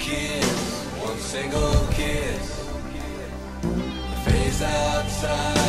kiss, one single kiss. Face outside.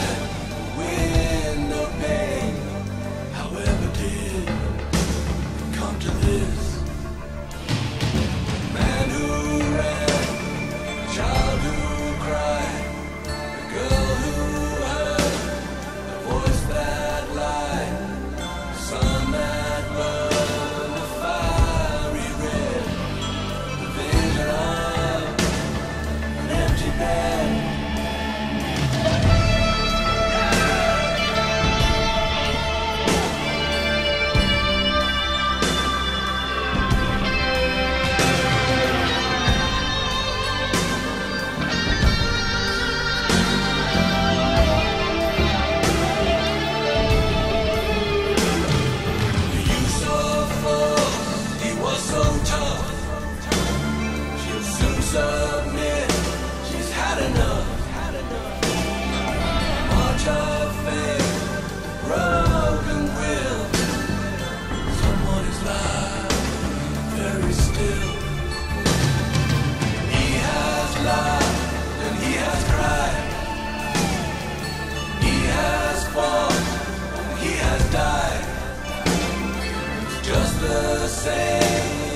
the same.